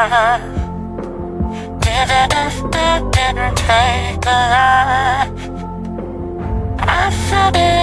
Didn't didn't take the light. I said it.